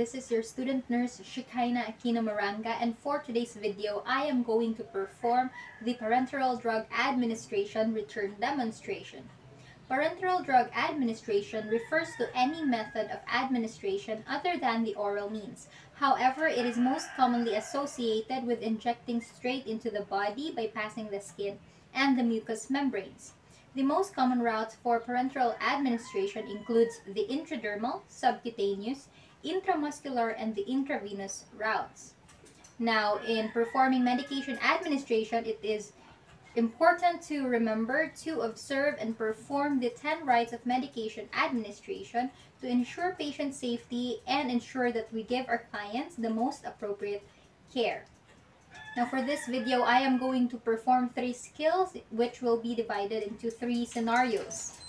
This is your student nurse Shekinah Aquino Maranga and for today's video, I am going to perform the Parenteral Drug Administration return demonstration. Parenteral drug administration refers to any method of administration other than the oral means. However, it is most commonly associated with injecting straight into the body by passing the skin and the mucous membranes. The most common routes for parenteral administration includes the intradermal, subcutaneous, intramuscular, and the intravenous routes. Now, in performing medication administration, it is important to remember to observe and perform the 10 rights of medication administration to ensure patient safety and ensure that we give our clients the most appropriate care. Now for this video, I am going to perform three skills which will be divided into three scenarios.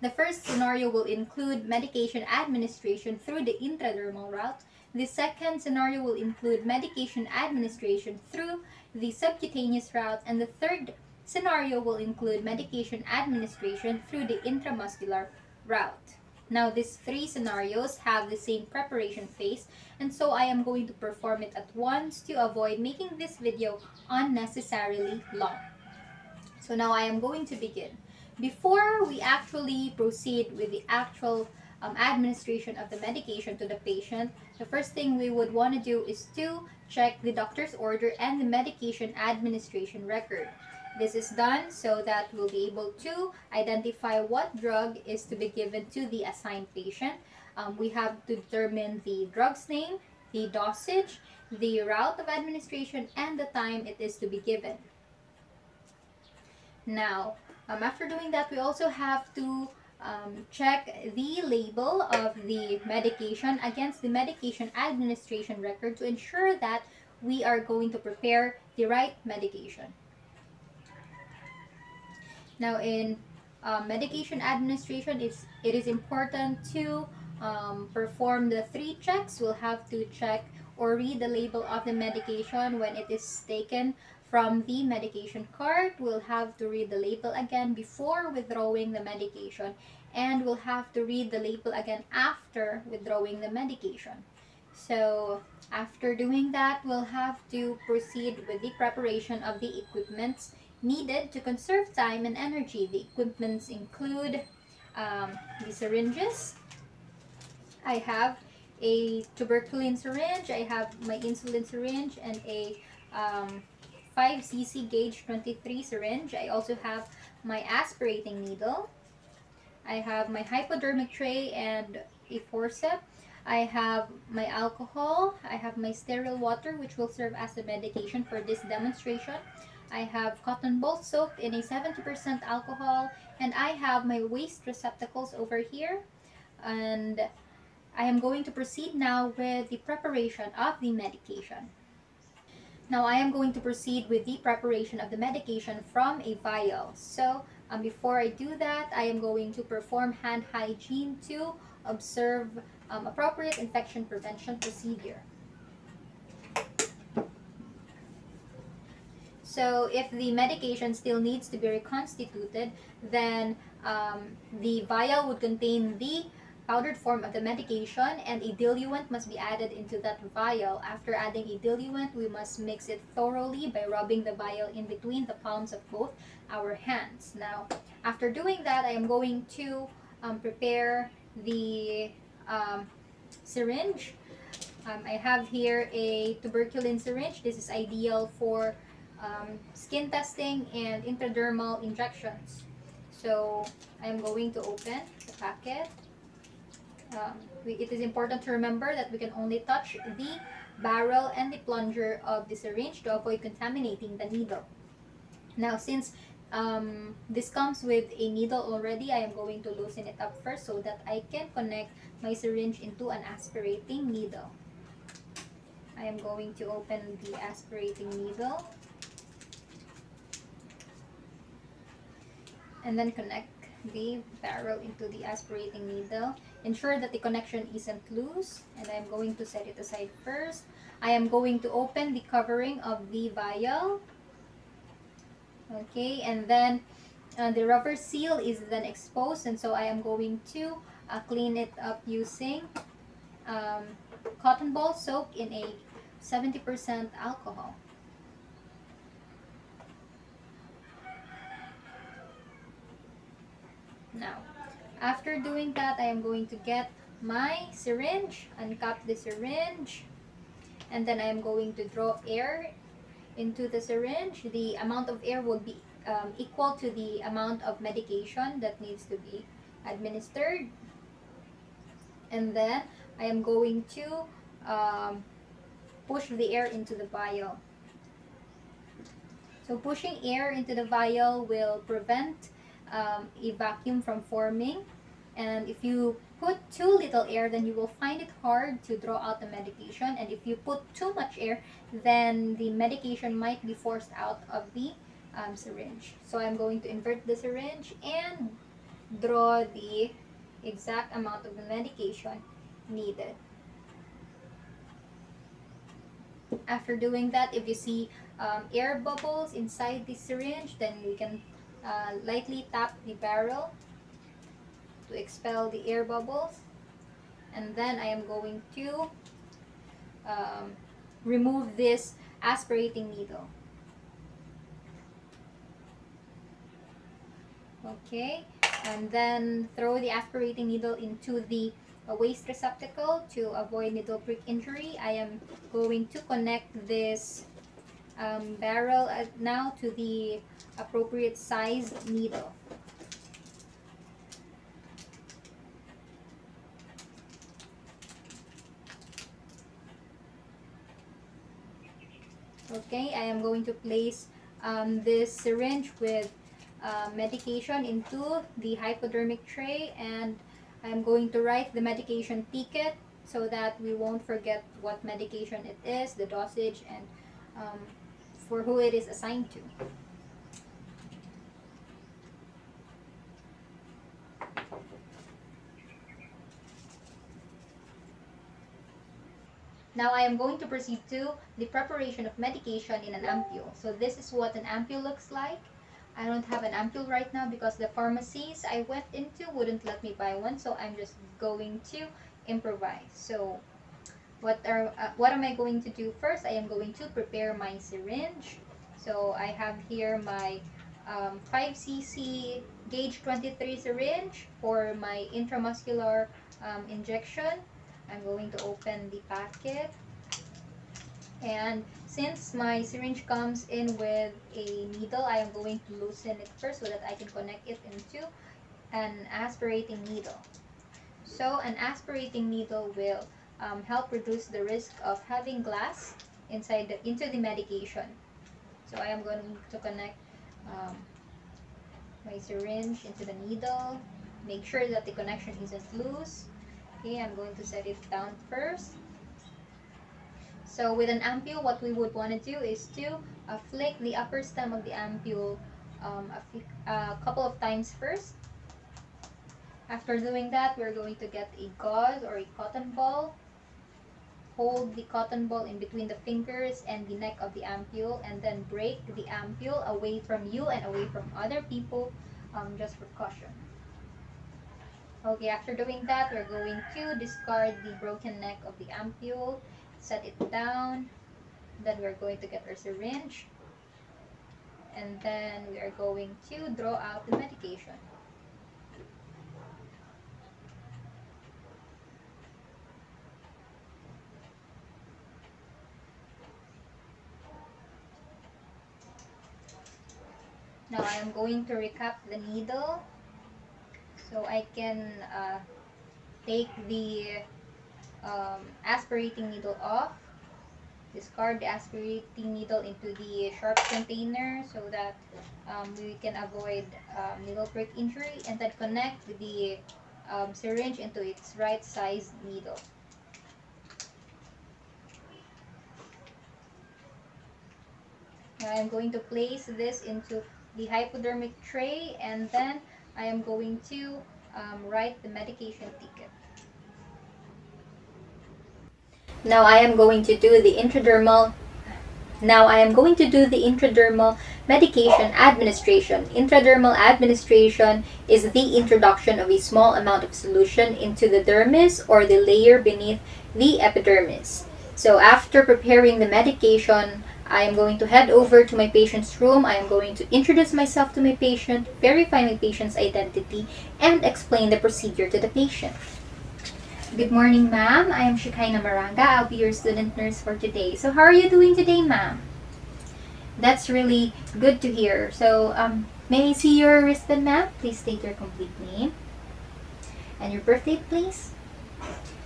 The first scenario will include medication administration through the intradermal route. The second scenario will include medication administration through the subcutaneous route. And the third scenario will include medication administration through the intramuscular route. Now, these three scenarios have the same preparation phase, and so I am going to perform it at once to avoid making this video unnecessarily long. So now I am going to begin. Before we actually proceed with the actual um, administration of the medication to the patient, the first thing we would want to do is to check the doctor's order and the medication administration record. This is done so that we'll be able to identify what drug is to be given to the assigned patient. Um, we have to determine the drug's name, the dosage, the route of administration, and the time it is to be given. Now, um, after doing that, we also have to um, check the label of the medication against the medication administration record to ensure that we are going to prepare the right medication. Now in uh, medication administration, it's, it is important to um, perform the three checks. We'll have to check or read the label of the medication when it is taken from the medication cart. We'll have to read the label again before withdrawing the medication and we'll have to read the label again after withdrawing the medication. So after doing that, we'll have to proceed with the preparation of the equipments needed to conserve time and energy. The equipments include um, the syringes. I have a tuberculin syringe, I have my insulin syringe, and a um, 5cc gauge 23 syringe. I also have my aspirating needle. I have my hypodermic tray and a forceps. I have my alcohol. I have my sterile water, which will serve as a medication for this demonstration. I have cotton balls soaked in a 70% alcohol and I have my waste receptacles over here and I am going to proceed now with the preparation of the medication. Now I am going to proceed with the preparation of the medication from a vial. So um, before I do that, I am going to perform hand hygiene to observe um, appropriate infection prevention procedure. So if the medication still needs to be reconstituted, then um, the vial would contain the powdered form of the medication and a diluent must be added into that vial. After adding a diluent, we must mix it thoroughly by rubbing the vial in between the palms of both our hands. Now, after doing that, I am going to um, prepare the um, syringe. Um, I have here a tuberculin syringe. This is ideal for um, skin testing and intradermal injections. So I'm going to open the packet. Um, we, it is important to remember that we can only touch the barrel and the plunger of the syringe to avoid contaminating the needle. Now since um, this comes with a needle already, I am going to loosen it up first so that I can connect my syringe into an aspirating needle. I am going to open the aspirating needle and then connect the barrel into the aspirating needle. Ensure that the connection isn't loose and I'm going to set it aside first. I am going to open the covering of the vial. Okay, and then uh, the rubber seal is then exposed and so I am going to uh, clean it up using um, cotton ball soaked in a 70% alcohol. Now, after doing that, I am going to get my syringe, uncap the syringe, and then I am going to draw air into the syringe. The amount of air will be um, equal to the amount of medication that needs to be administered. And then I am going to um, push the air into the vial. So pushing air into the vial will prevent um, a vacuum from forming. And if you put too little air, then you will find it hard to draw out the medication. And if you put too much air, then the medication might be forced out of the um, syringe. So I'm going to invert the syringe and draw the exact amount of the medication needed. After doing that, if you see um, air bubbles inside the syringe, then we can uh, lightly tap the barrel to expel the air bubbles. And then I am going to um, remove this aspirating needle. Okay, and then throw the aspirating needle into the uh, waste receptacle to avoid needle prick injury. I am going to connect this um, barrel uh, now to the appropriate size needle. Okay, I am going to place um, this syringe with uh, medication into the hypodermic tray and I'm going to write the medication ticket so that we won't forget what medication it is, the dosage, and um, for who it is assigned to. Now I am going to proceed to the preparation of medication in an ampule. So this is what an ampule looks like. I don't have an ampule right now because the pharmacies I went into wouldn't let me buy one. So I'm just going to improvise. So what are uh, what am I going to do first? I am going to prepare my syringe. So I have here my um, 5cc gauge 23 syringe for my intramuscular um, injection. I'm going to open the packet. And since my syringe comes in with a needle, I am going to loosen it first so that I can connect it into an aspirating needle. So an aspirating needle will um, help reduce the risk of having glass inside the, into the medication. So I am going to connect um, my syringe into the needle. Make sure that the connection isn't loose. Okay, I'm going to set it down first. So with an ampule, what we would want to do is to uh, flick the upper stem of the ampule um, a, a couple of times first. After doing that, we're going to get a gauze or a cotton ball. Hold the cotton ball in between the fingers and the neck of the ampule and then break the ampule away from you and away from other people um, just for caution. Okay, after doing that, we're going to discard the broken neck of the ampule, set it down, then we're going to get our syringe, and then we are going to draw out the medication. Now I am going to recap the needle so I can uh, take the um, aspirating needle off discard the aspirating needle into the sharp container so that um, we can avoid um, needle prick injury and then connect the um, syringe into its right size needle. Now I'm going to place this into the hypodermic tray and then I am going to um, write the medication ticket. Now I am going to do the intradermal now I am going to do the intradermal medication administration. Intradermal administration is the introduction of a small amount of solution into the dermis or the layer beneath the epidermis. So after preparing the medication, I am going to head over to my patient's room. I am going to introduce myself to my patient, verify my patient's identity, and explain the procedure to the patient. Good morning, ma'am. I am Shekinah Maranga. I'll be your student nurse for today. So how are you doing today, ma'am? That's really good to hear. So, um, may I see your wristband, ma'am? Please state your complete name. And your birthday, please.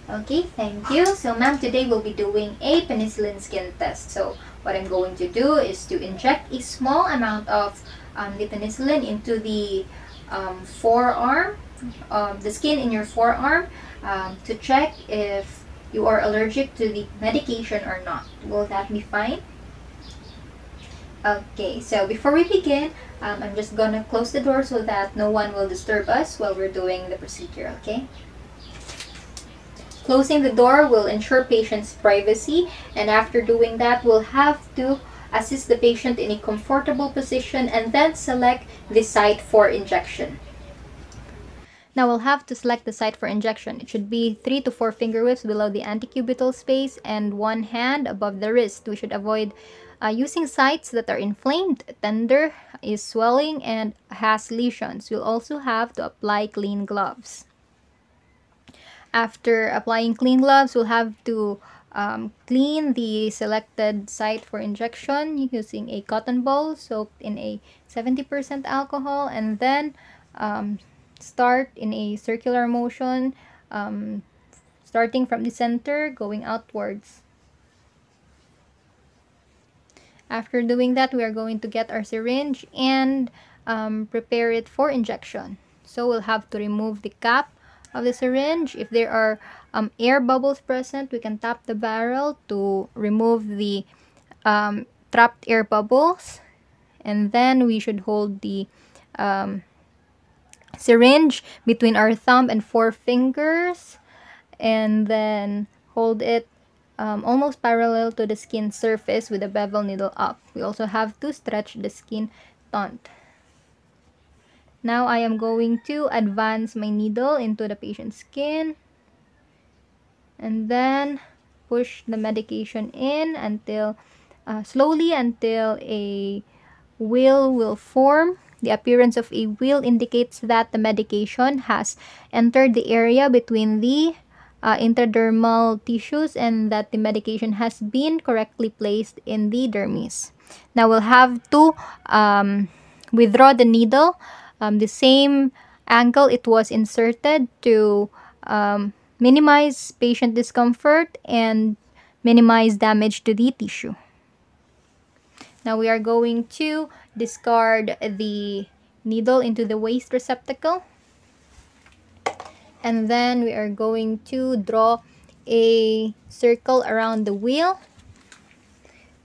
Okay, thank you. So, ma'am, today we'll be doing a penicillin skin test. So, what I'm going to do is to inject a small amount of um, the penicillin into the um, forearm, um, the skin in your forearm, um, to check if you are allergic to the medication or not. Will that be fine? Okay, so before we begin, um, I'm just gonna close the door so that no one will disturb us while we're doing the procedure, okay? Closing the door will ensure patient's privacy and after doing that, we'll have to assist the patient in a comfortable position and then select the site for injection. Now we'll have to select the site for injection. It should be 3 to 4 finger widths below the antecubital space and one hand above the wrist. We should avoid uh, using sites that are inflamed, tender, is swelling, and has lesions. We'll also have to apply clean gloves. After applying clean gloves, we'll have to um, clean the selected site for injection using a cotton ball soaked in a 70% alcohol and then um, start in a circular motion um, starting from the center going outwards. After doing that, we are going to get our syringe and um, prepare it for injection. So we'll have to remove the cap of the syringe. If there are um, air bubbles present, we can tap the barrel to remove the um, trapped air bubbles. And then we should hold the um, syringe between our thumb and four fingers. And then hold it um, almost parallel to the skin surface with the bevel needle up. We also have to stretch the skin taut. Now I am going to advance my needle into the patient's skin and then push the medication in until uh, slowly until a wheal will form. The appearance of a wheal indicates that the medication has entered the area between the uh, intradermal tissues and that the medication has been correctly placed in the dermis. Now we'll have to um, withdraw the needle um, the same angle it was inserted to um, minimize patient discomfort and minimize damage to the tissue. Now we are going to discard the needle into the waste receptacle. And then we are going to draw a circle around the wheal.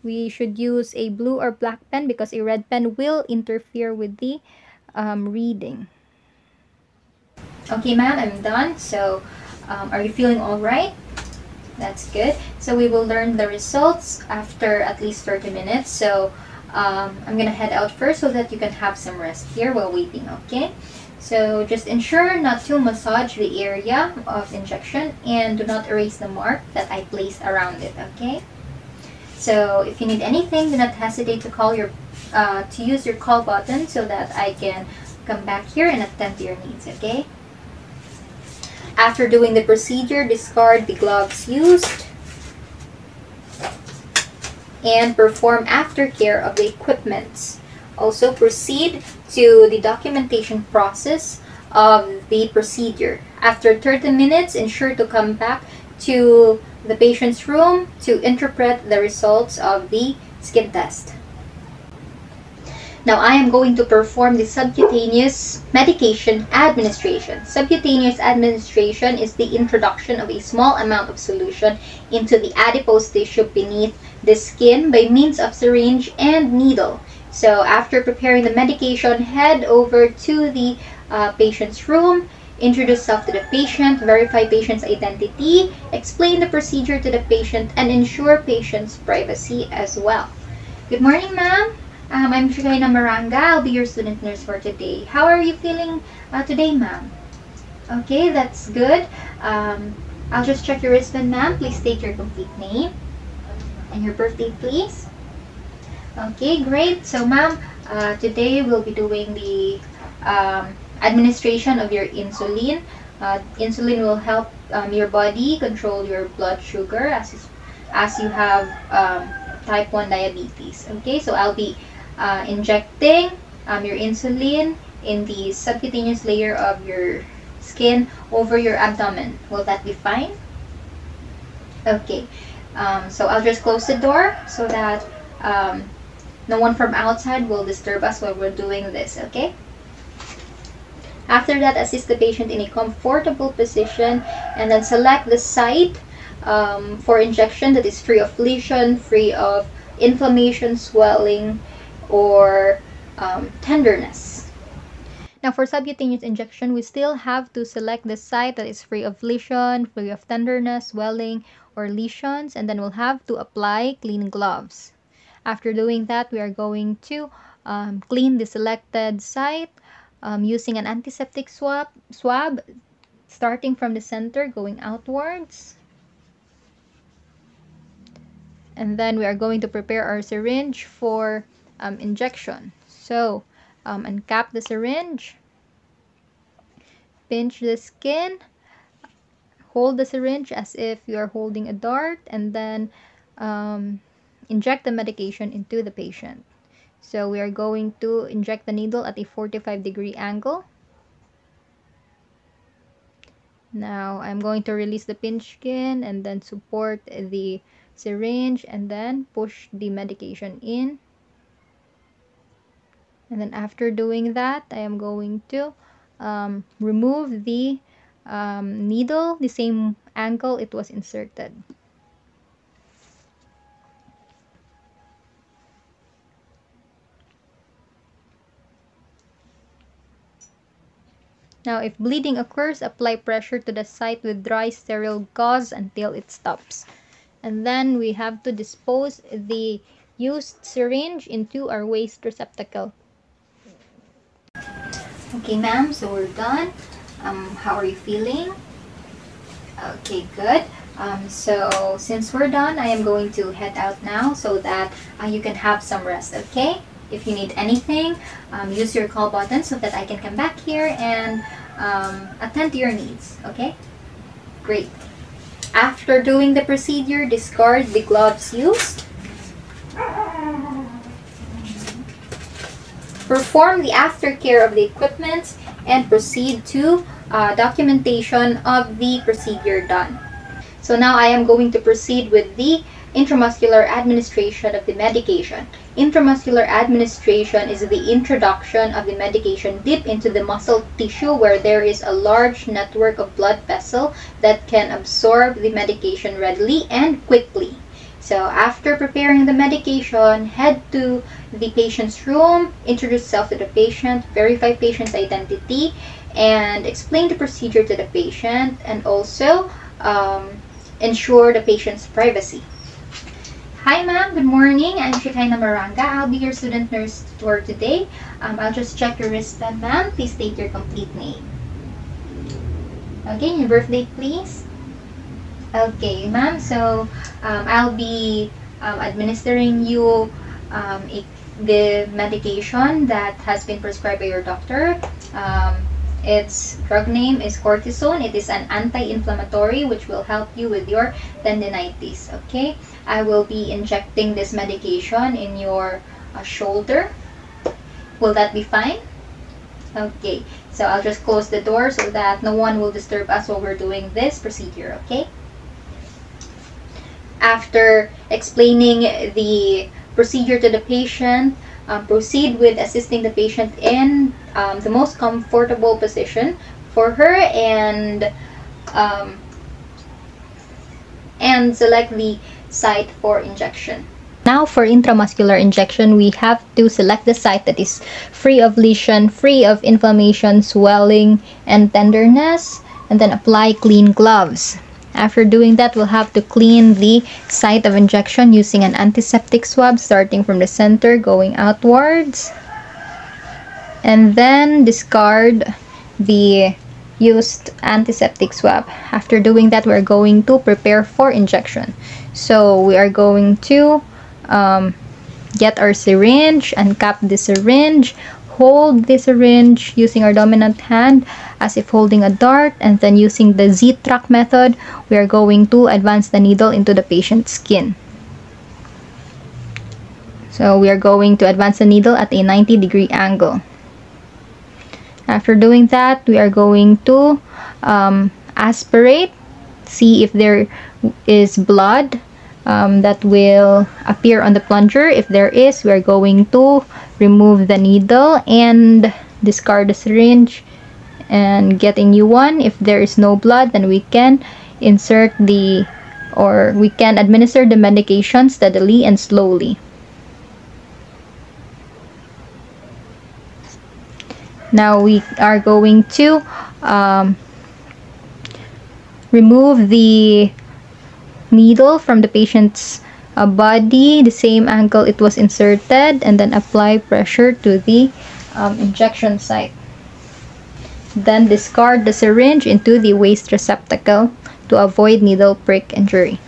We should use a blue or black pen because a red pen will interfere with the um, reading. Okay, ma'am, I'm done. So, um, are you feeling all right? That's good. So, we will learn the results after at least 30 minutes. So, um, I'm going to head out first so that you can have some rest here while waiting, okay? So, just ensure not to massage the area of injection and do not erase the mark that I placed around it, okay? So, if you need anything, do not hesitate to call your uh, to use your call button so that I can come back here and attend to your needs, okay? After doing the procedure, discard the gloves used and perform aftercare of the equipment. Also proceed to the documentation process of the procedure. After 30 minutes, ensure to come back to the patient's room to interpret the results of the skin test. Now I am going to perform the subcutaneous medication administration. Subcutaneous administration is the introduction of a small amount of solution into the adipose tissue beneath the skin by means of syringe and needle. So after preparing the medication, head over to the uh, patient's room, introduce self to the patient, verify patient's identity, explain the procedure to the patient, and ensure patient's privacy as well. Good morning, ma'am. Um, I'm Shekinah Maranga. I'll be your student nurse for today. How are you feeling uh, today, ma'am? Okay, that's good. Um, I'll just check your wristband, ma'am. Please state your complete name and your birthday, please. Okay, great. So, ma'am, uh, today we'll be doing the um, administration of your insulin. Uh, insulin will help um, your body control your blood sugar as as you have um, type 1 diabetes. Okay, so I'll be uh, injecting um, your insulin in the subcutaneous layer of your skin over your abdomen. Will that be fine? Okay, um, so I'll just close the door so that um, no one from outside will disturb us while we're doing this, okay? After that, assist the patient in a comfortable position and then select the site um, for injection that is free of lesion, free of inflammation, swelling, or um, tenderness. Now for subcutaneous injection, we still have to select the site that is free of lesion, free of tenderness, swelling, or lesions, and then we'll have to apply clean gloves. After doing that, we are going to um, clean the selected site um, using an antiseptic swab, swab starting from the center going outwards. And then we are going to prepare our syringe for um, injection. So, um, uncap the syringe, pinch the skin, hold the syringe as if you are holding a dart, and then um, inject the medication into the patient. So we are going to inject the needle at a 45 degree angle. Now I'm going to release the pinch skin and then support the syringe and then push the medication in. And then after doing that, I am going to um, remove the um, needle, the same angle it was inserted. Now, if bleeding occurs, apply pressure to the site with dry sterile gauze until it stops. And then we have to dispose the used syringe into our waste receptacle. Okay, ma'am, so we're done. Um, how are you feeling? Okay, good. Um, so, since we're done, I am going to head out now so that uh, you can have some rest, okay? If you need anything, um, use your call button so that I can come back here and um, attend to your needs. Okay? Great. After doing the procedure, discard the gloves used. Perform the aftercare of the equipment and proceed to uh, documentation of the procedure done. So now I am going to proceed with the intramuscular administration of the medication. Intramuscular administration is the introduction of the medication deep into the muscle tissue where there is a large network of blood vessel that can absorb the medication readily and quickly. So after preparing the medication, head to the patient's room, introduce yourself to the patient, verify patient's identity, and explain the procedure to the patient, and also um, ensure the patient's privacy. Hi ma'am, good morning. I'm Shekinah Maranga. I'll be your student nurse for today. Um, I'll just check your wristband ma'am. Please state your complete name. Okay, your birthday please. Okay ma'am, so um, I'll be um, administering you um, a, the medication that has been prescribed by your doctor. Um, its drug name is cortisone. It is an anti-inflammatory which will help you with your tendinitis. Okay. I will be injecting this medication in your uh, shoulder. Will that be fine? Okay, so I'll just close the door so that no one will disturb us while we're doing this procedure, okay? After explaining the procedure to the patient, um, proceed with assisting the patient in um, the most comfortable position for her and um, and select the site for injection. Now for intramuscular injection, we have to select the site that is free of lesion, free of inflammation, swelling, and tenderness, and then apply clean gloves. After doing that, we'll have to clean the site of injection using an antiseptic swab starting from the center going outwards. And then discard the used antiseptic swab. After doing that, we're going to prepare for injection. So we are going to um, get our syringe and cap the syringe hold the syringe using our dominant hand as if holding a dart and then using the Z-track method, we are going to advance the needle into the patient's skin. So we are going to advance the needle at a 90 degree angle. After doing that, we are going to um, aspirate, see if there is blood um, that will appear on the plunger. If there is, we are going to remove the needle and discard the syringe and get a new one. If there is no blood, then we can insert the or we can administer the medication steadily and slowly. Now we are going to um, remove the needle from the patient's uh, body, the same angle it was inserted, and then apply pressure to the um, injection site. Then discard the syringe into the waste receptacle to avoid needle prick injury.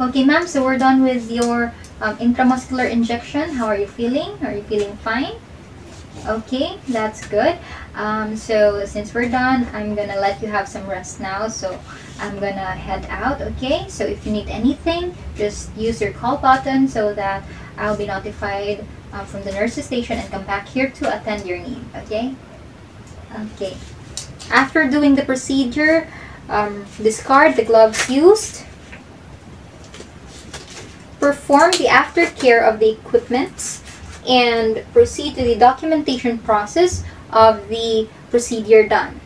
Okay, ma'am, so we're done with your um, intramuscular injection. How are you feeling? Are you feeling fine? Okay, that's good. Um, so since we're done, I'm gonna let you have some rest now. So I'm gonna head out, okay? So if you need anything, just use your call button so that I'll be notified uh, from the nurse's station and come back here to attend your need, okay? Okay. After doing the procedure, um, discard the gloves used. Perform the aftercare of the equipment and proceed to the documentation process of the procedure done.